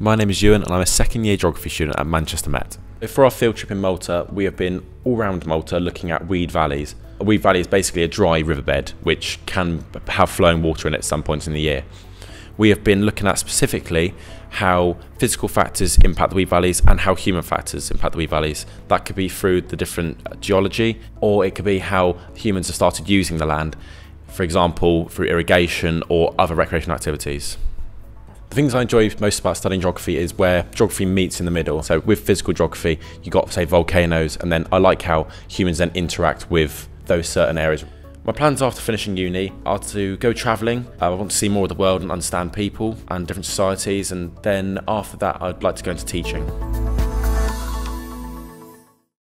My name is Euan and I'm a second year geography student at Manchester Met. For our field trip in Malta, we have been all around Malta looking at wied valleys. A wied valley is basically a dry riverbed which can have flowing water in it at some points in the year. We have been looking at specifically how physical factors impact the wied valleys and how human factors impact the wied valleys. That could be through the different geology, or it could be how humans have started using the land, for example, through irrigation or other recreational activities. The things I enjoy most about studying geography is where geography meets in the middle. So with physical geography, you got say volcanoes, and then I like how humans then interact with those certain areas. My plans after finishing uni are to go travelling. Uh, I want to see more of the world and understand people and different societies, and then after that, I'd like to go into teaching.